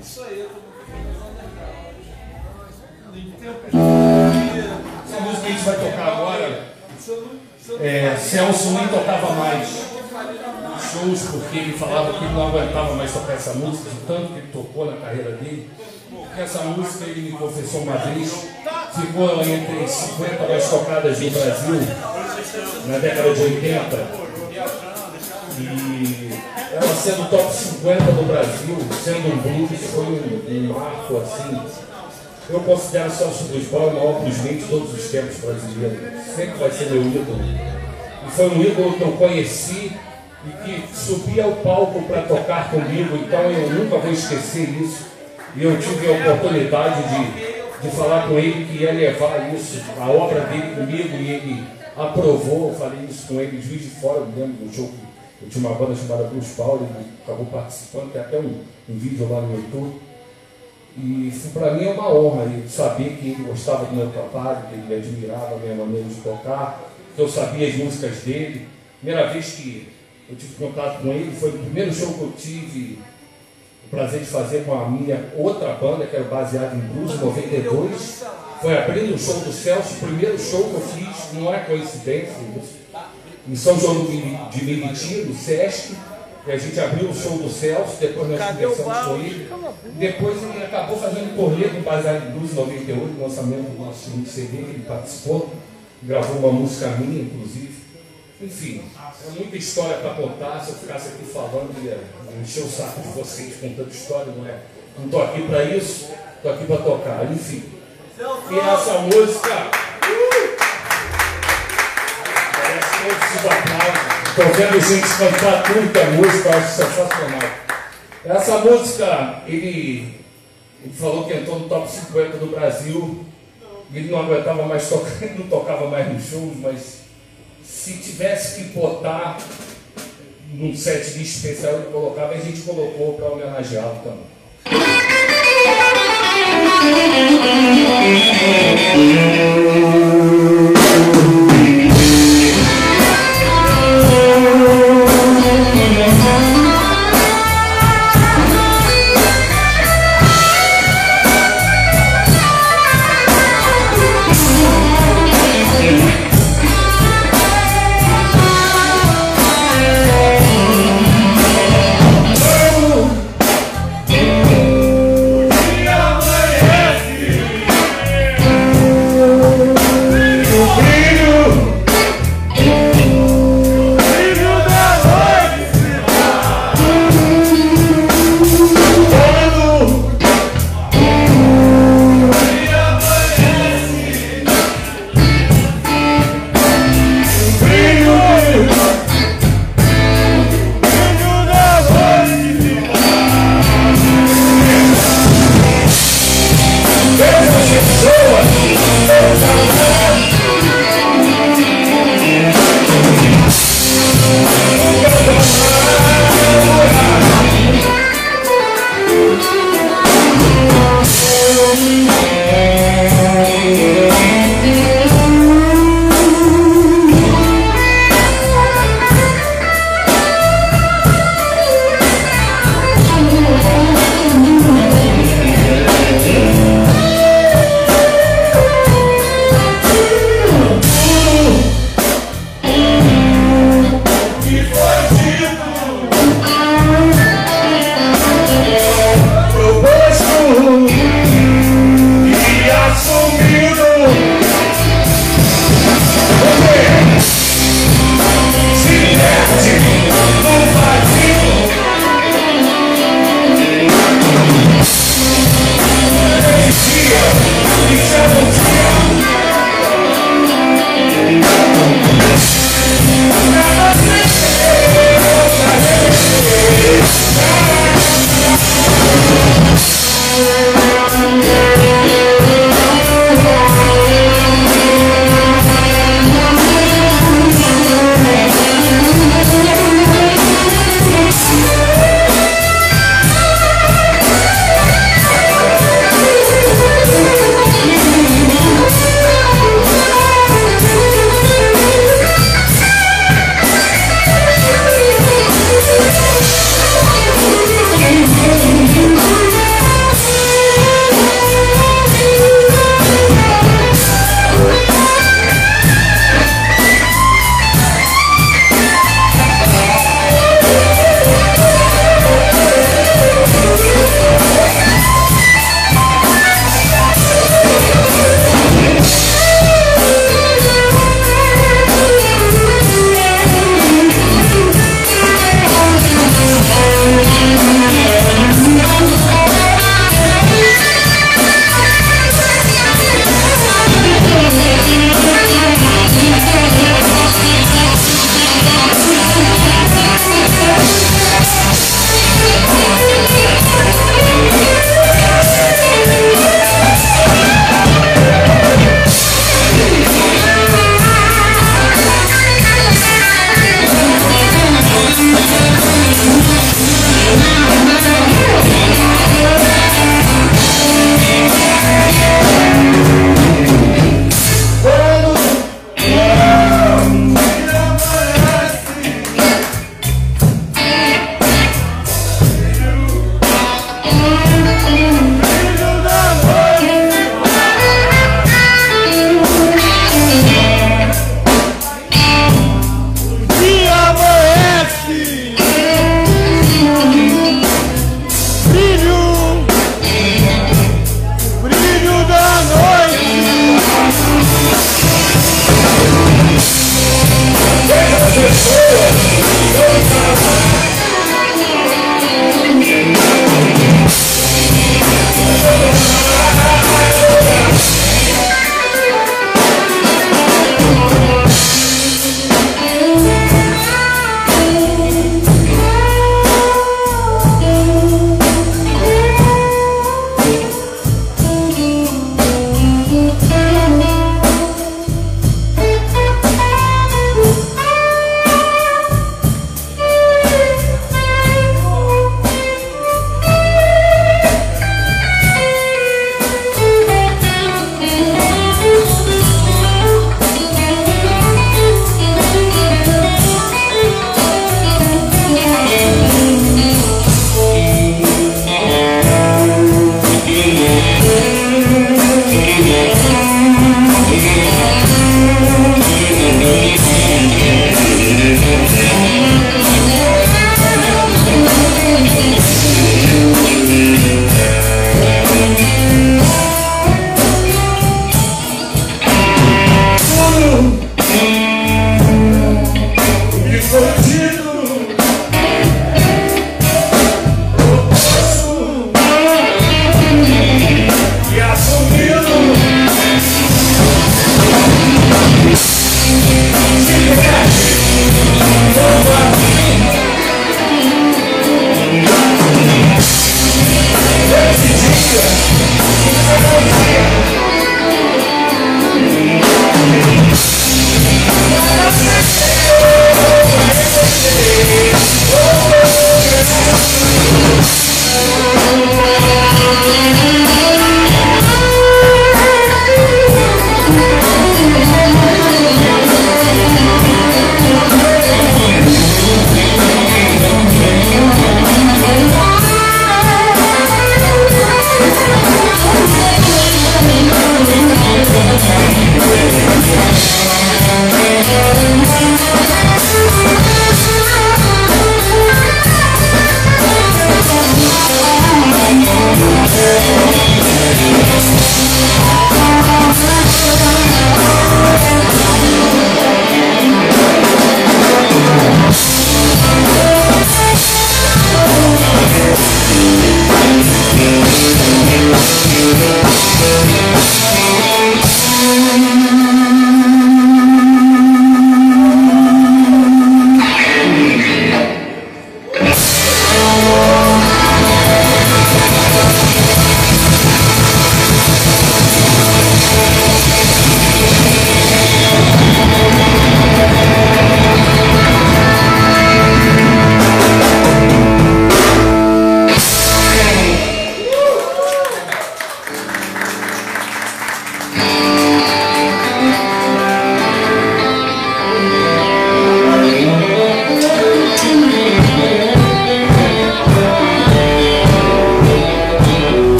Isso aí, eu tô Essa música que a gente vai tocar agora, é, Celso nem tocava mais shows porque ele falava que ele não aguentava mais tocar essa música, de tanto que ele tocou na carreira dele. Porque essa música, ele me confessou uma vez, ficou entre 50 mais tocadas no Brasil, na década de 80. E ela sendo top 50 do Brasil, sendo um blues, foi um, um marco assim. Eu considero Celso Lisboa o maior bluesman de todos os tempos brasileiros. Sempre vai ser meu ídolo. E foi um ídolo que eu conheci e que subia ao palco para tocar comigo, então eu nunca vou esquecer isso. E eu tive a oportunidade de, de falar com ele que ia levar isso, a obra dele comigo, e ele aprovou. Eu falei isso com ele, juiz de fora, eu lembro do que eu tinha uma banda chamada Blues Power, ele acabou participando, tem até um, um vídeo lá no YouTube. E isso para mim é uma honra, saber que ele gostava do meu trabalho, que ele admirava a minha maneira de tocar, que eu sabia as músicas dele. Primeira vez que eu tive contato com ele, foi o primeiro show que eu tive o prazer de fazer com a minha outra banda, que era baseada em Blues 92. Foi abrindo o show do Celso, o primeiro show que eu fiz, não é coincidência isso. Em São João de Meriti, no Sesc, e a gente abriu o show do Celso, depois nós Cadê conversamos com ele. Depois ele acabou fazendo turnê com baseado em Blues 98, lançamento do nosso segundo CD, que ele participou, gravou uma música minha, inclusive. Enfim, é muita história para contar. Se eu ficasse aqui falando, ia encher o saco de vocês com tanta história, não é? Não estou aqui para isso, estou aqui para tocar. Enfim, e essa música. tocando gente cantar muita música, eu acho sensacional. Essa música, ele, ele falou que entrou no top 50 do Brasil, ele não aguentava mais tocar, não tocava mais nos shows, mas se tivesse que botar num set de especial ele colocava, a gente colocou para homenageá-lo também.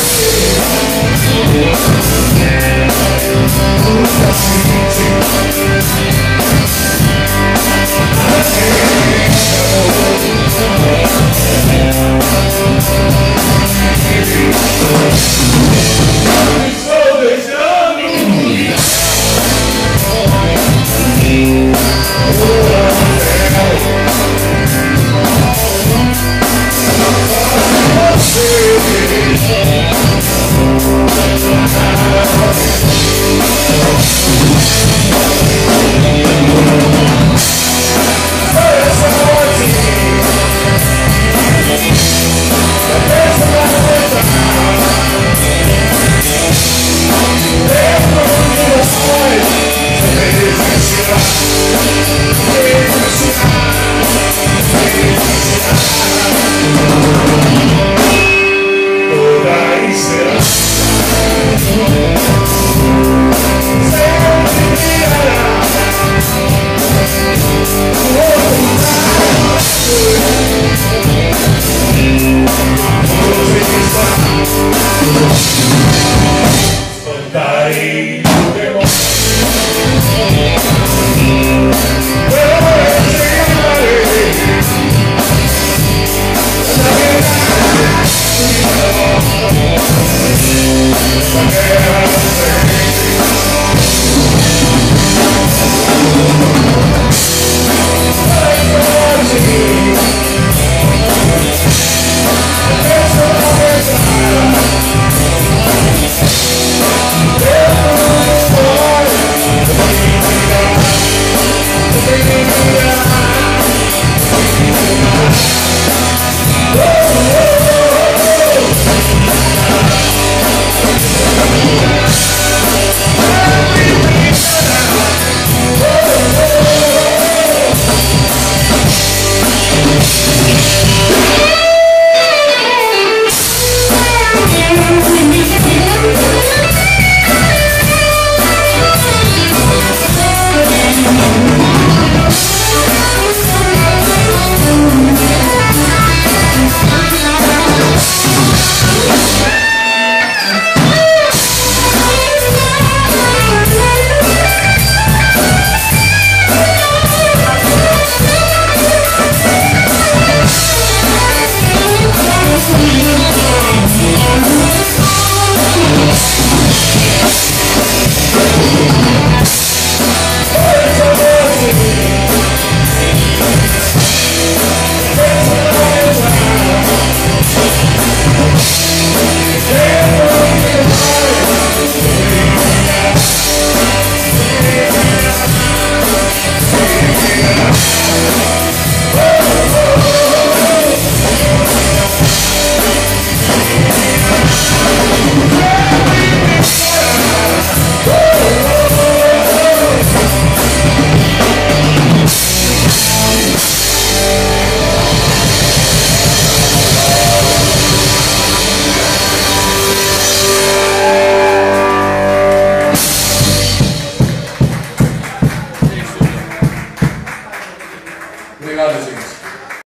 Gente.